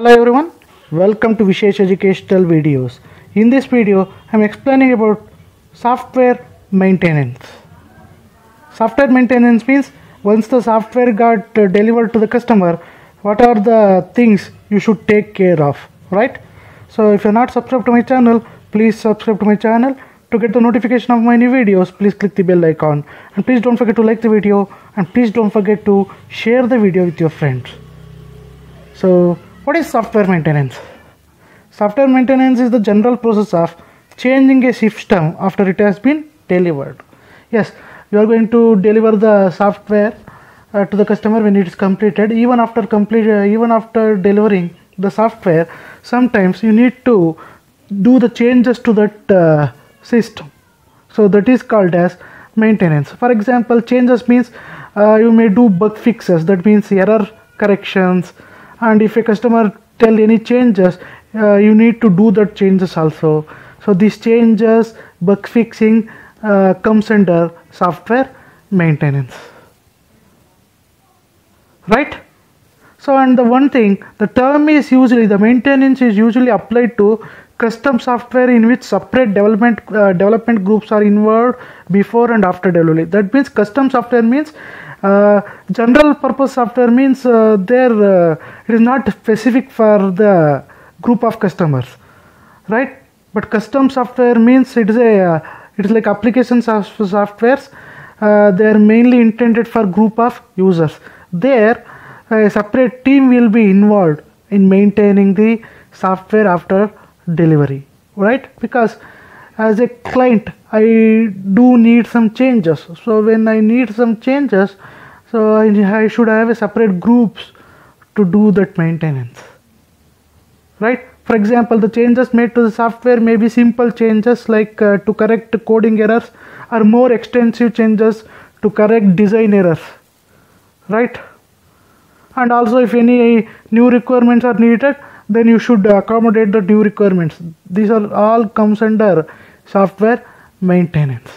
Hello everyone, welcome to Vishesh Educational Videos. In this video, I am explaining about software maintenance. Software maintenance means once the software got uh, delivered to the customer, what are the things you should take care of, right? So if you're not subscribed to my channel, please subscribe to my channel. To get the notification of my new videos, please click the bell icon. And please don't forget to like the video and please don't forget to share the video with your friends. So, what is software maintenance? Software maintenance is the general process of changing a system after it has been delivered. Yes, you are going to deliver the software uh, to the customer when it is completed. Even after complete, uh, even after delivering the software, sometimes you need to do the changes to that uh, system. So that is called as maintenance. For example, changes means uh, you may do bug fixes. That means error corrections and if a customer tell any changes uh, you need to do that changes also. So these changes bug fixing uh, comes under software maintenance. Right? So and the one thing the term is usually the maintenance is usually applied to custom software in which separate development uh, development groups are involved before and after delivery. That means custom software means general purpose software means uh, there uh, it is not specific for the group of customers right? But custom software means it is a uh, it is like applications of softwares uh, they are mainly intended for group of users. There a separate team will be involved in maintaining the software after delivery right? Because as a client i do need some changes. So when i need some changes so i, I should have a separate groups to do that maintenance. Right? For example the changes made to the software may be simple changes like uh, to correct coding errors or more extensive changes to correct design errors. Right? And also if any new requirements are needed then you should accommodate the new requirements. These are all comes under software maintenance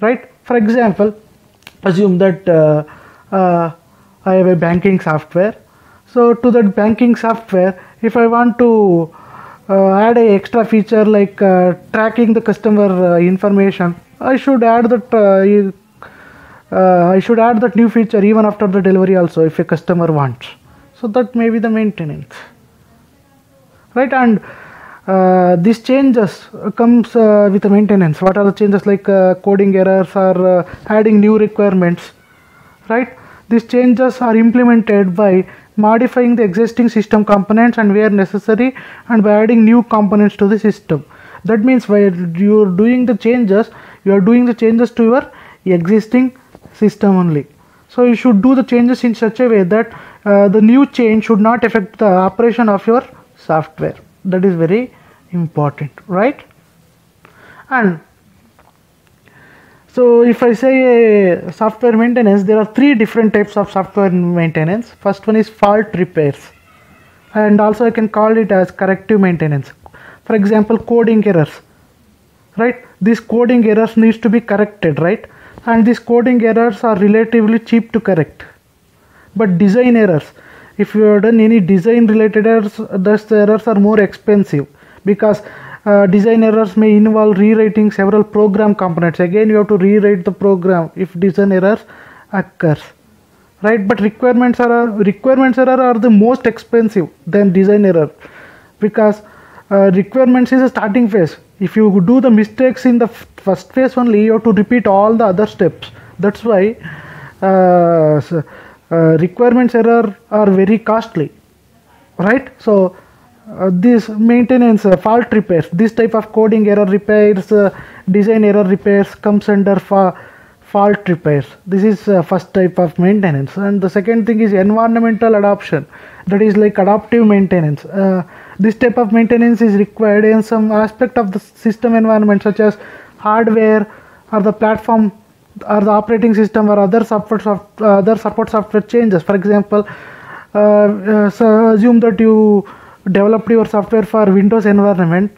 right for example assume that uh, uh, i have a banking software so to that banking software if i want to uh, add a extra feature like uh, tracking the customer uh, information i should add that uh, I should add that new feature even after the delivery also if a customer wants. So that may be the maintenance, right? And uh, these changes comes uh, with the maintenance. What are the changes like uh, coding errors or uh, adding new requirements, right? These changes are implemented by modifying the existing system components and where necessary and by adding new components to the system. That means while you are doing the changes, you are doing the changes to your existing system only so you should do the changes in such a way that uh, the new change should not affect the operation of your software that is very important right? And so if i say a software maintenance there are three different types of software maintenance. First one is fault repairs. And also i can call it as corrective maintenance. For example coding errors right? These coding errors needs to be corrected right? And these coding errors are relatively cheap to correct. But design errors if you have done any design related errors those errors are more expensive. Because uh, design errors may involve rewriting several program components. Again you have to rewrite the program if design errors occurs right? But requirements are requirements error are the most expensive than design error. Because uh, requirements is a starting phase. If you do the mistakes in the first phase only you have to repeat all the other steps. That's why uh, so, uh, requirements error are very costly right? So uh, this maintenance uh, fault repairs this type of coding error repairs uh, design error repairs comes under fa- fault repairs. This is uh, first type of maintenance. And the second thing is environmental adoption. That is like adaptive maintenance. This type of maintenance is required in some aspect of the system environment such as hardware or the platform or the operating system or other support soft, other support software changes. For example uh, uh, so assume that you developed your software for windows environment.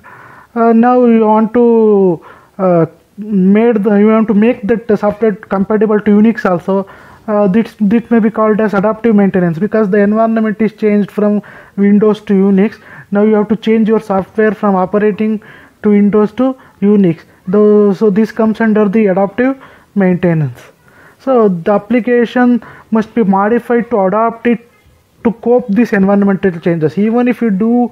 Uh, now you want to uh, made the you want to make that software compatible to unix also. Uh, this, this may be called as adaptive maintenance because the environment is changed from windows to unix. Now you have to change your software from operating to windows to unix. Though, so this comes under the adaptive maintenance. So the application must be modified to adapt it to cope these environmental changes. Even if you do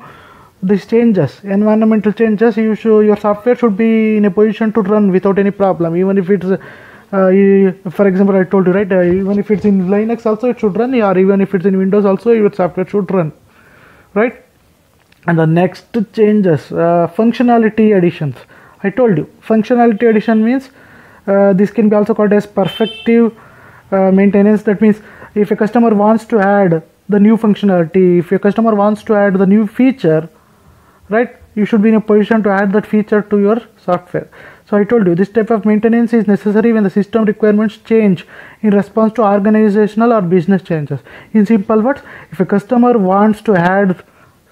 these changes environmental changes you should your software should be in a position to run without any problem. Even if it's uh, for example i told you right uh, even if it's in linux also it should run or even if it's in windows also your software should run right? And the next changes uh, functionality additions. I told you functionality addition means this can be also called as perfective uh, maintenance. That means if a customer wants to add the new functionality if a customer wants to add the new feature right you should be in a position to add that feature to your software. So i told you this type of maintenance is necessary when the system requirements change in response to organizational or business changes. In simple words if a customer wants to add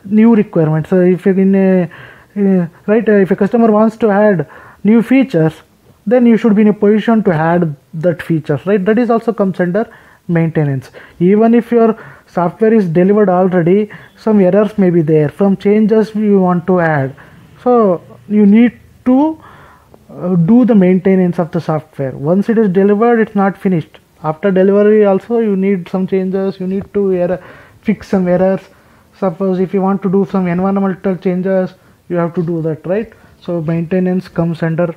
new requirements so if in a uh, right uh, if a customer wants to add new features then you should be in a position to add that features right? That is also comes under maintenance. Even if your software is delivered already some errors may be there some changes you want to add. So you need to uh, do the maintenance of the software. Once it is delivered it's not finished. After delivery also you need some changes you need to error, fix some errors. Suppose if you want to do some environmental changes you have to do that right? So maintenance comes under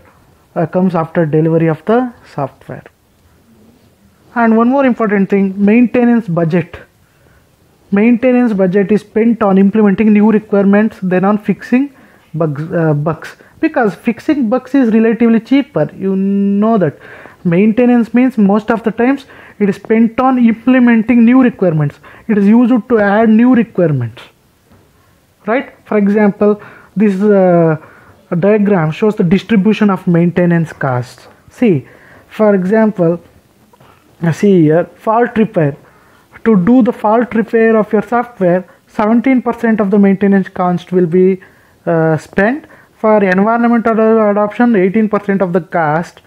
uh, comes after delivery of the software. And one more important thing maintenance budget. Maintenance budget is spent on implementing new requirements than on fixing bugs uh, bugs. Because fixing bugs is relatively cheaper you know that. Maintenance means most of the times it is spent on implementing new requirements. It is used to add new requirements. Right? For example this uh, diagram shows the distribution of maintenance costs. See for example see here fault repair. To do the fault repair of your software 17% of the maintenance cost will be uh, spent. For environmental adoption 18% of the cost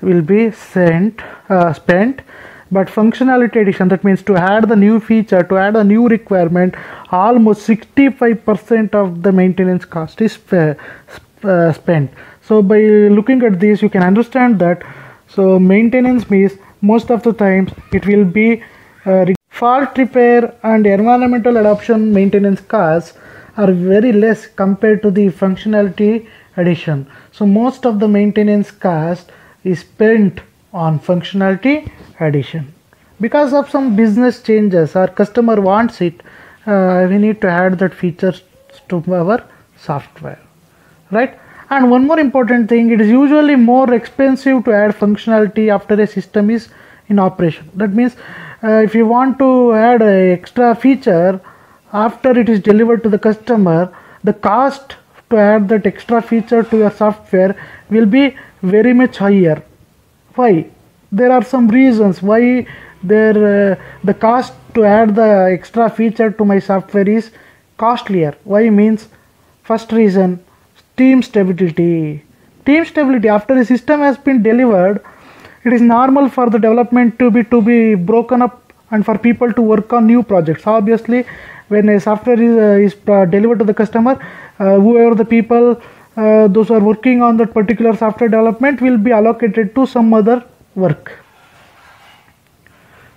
will be sent uh, spent. But functionality addition that means to add the new feature to add a new requirement almost 65% of the maintenance cost is sp- sp- uh, spent. So by looking at this you can understand that so maintenance means most of the times it will be uh, fault repair and environmental adoption maintenance costs are very less compared to the functionality addition. So most of the maintenance cost is spent on functionality addition. Because of some business changes our customer wants it uh, we need to add that features to our software right? And one more important thing it is usually more expensive to add functionality after a system is in operation. That means uh, if you want to add a extra feature after it is delivered to the customer the cost to add that extra feature to your software will be very much higher. Why? There are some reasons why there uh, the cost to add the extra feature to my software is costlier. Why means first reason team stability. Team stability after a system has been delivered it is normal for the development to be to be broken up and for people to work on new projects. Obviously when a software is, uh, is uh, delivered to the customer uh, whoever the people uh, those who are working on that particular software development will be allocated to some other work.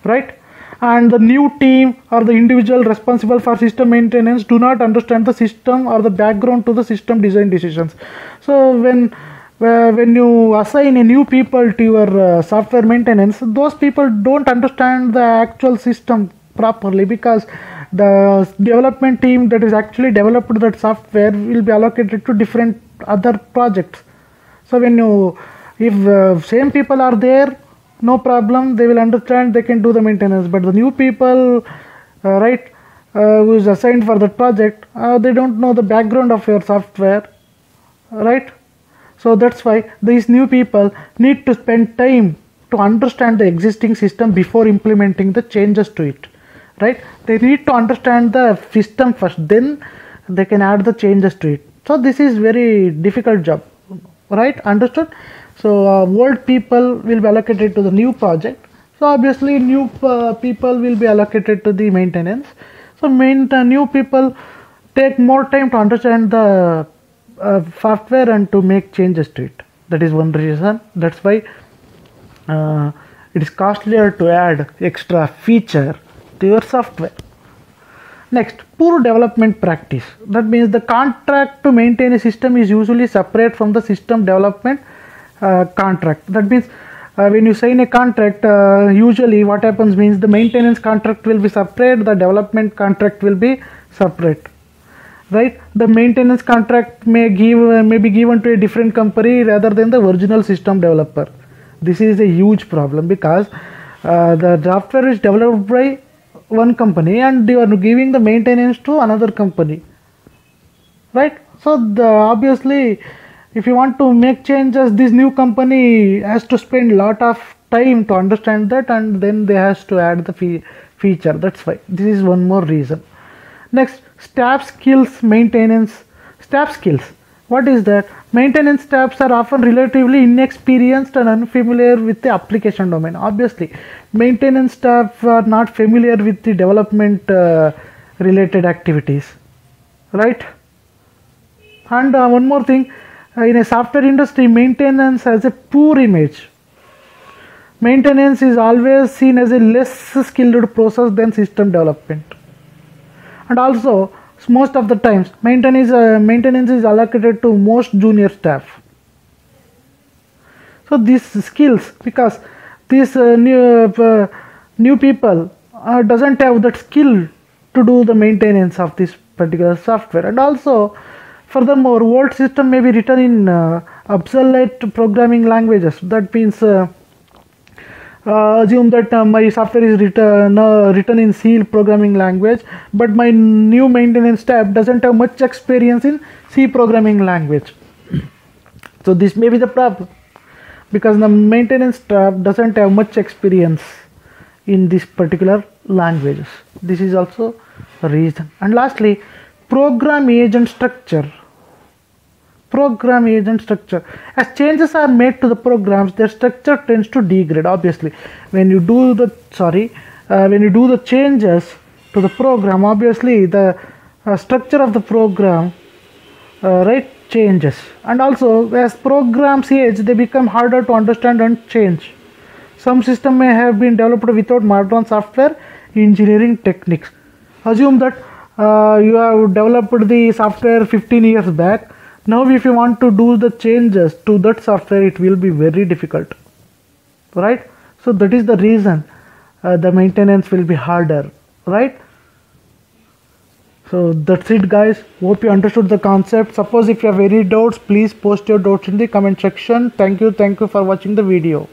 Right and the new team or the individual responsible for system maintenance do not understand the system or the background to the system design decisions. So when uh, when you assign a new people to your uh, software maintenance those people don't understand the actual system properly because the development team that is actually developed that software will be allocated to different other projects. So when you if uh, same people are there no problem. They will understand. They can do the maintenance. But the new people uh, right uh, who is assigned for that project uh, they don't know the background of your software right? So that's why these new people need to spend time to understand the existing system before implementing the changes to it right? They need to understand the system first. Then they can add the changes to it. So this is very difficult job right? Understood so uh, old people will be allocated to the new project. So obviously new uh, people will be allocated to the maintenance. So main uh, new people take more time to understand the uh, software and to make changes to it. That is one reason. That's why uh, it is costlier to add extra feature to your software. Next poor development practice. That means the contract to maintain a system is usually separate from the system development contract. That means uh, when you sign a contract uh, usually what happens means the maintenance contract will be separate the development contract will be separate. Right? The maintenance contract may give uh, may be given to a different company rather than the original system developer. This is a huge problem because uh, the software is developed by one company and you are giving the maintenance to another company. Right? So the obviously if you want to make changes this new company has to spend a lot of time to understand that and then they has to add the fee feature. That's why. This is one more reason. Next staff skills maintenance. Staff skills. What is that? Maintenance staffs are often relatively inexperienced and unfamiliar with the application domain. Obviously maintenance staff are not familiar with the development uh, related activities. Right? And uh, one more thing in a software industry maintenance has a poor image. Maintenance is always seen as a less skilled process than system development. And also most of the times maintenance uh, maintenance is allocated to most junior staff. So these skills because these uh, new uh, new people uh, doesn't have that skill to do the maintenance of this particular software. And also furthermore old system may be written in uh, obsolete programming languages. That means uh, uh, assume that uh, my software is written, uh, written in C programming language but my new maintenance staff doesn't have much experience in C programming language. So this may be the problem because the maintenance staff doesn't have much experience in this particular languages. This is also a reason. And lastly program age and structure program age and structure. As changes are made to the programs their structure tends to degrade obviously. When you do the sorry uh, when you do the changes to the program obviously the uh, structure of the program uh, right changes. And also as programs age they become harder to understand and change. Some system may have been developed without modern software engineering techniques. Assume that uh, you have developed the software 15 years back now if you want to do the changes to that software it will be very difficult right? So that is the reason uh, the maintenance will be harder right? So that's it guys. Hope you understood the concept. Suppose if you have any doubts please post your doubts in the comment section. Thank you. Thank you for watching the video